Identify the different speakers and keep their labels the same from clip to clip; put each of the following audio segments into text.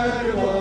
Speaker 1: Wonderful.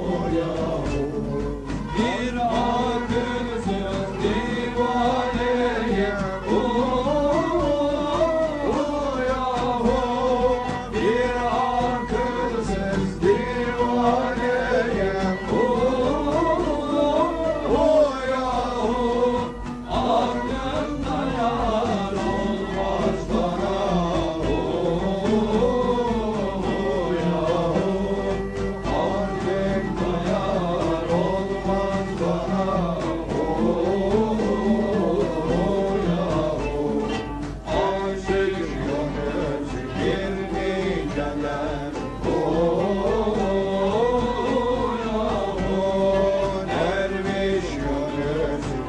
Speaker 1: glória.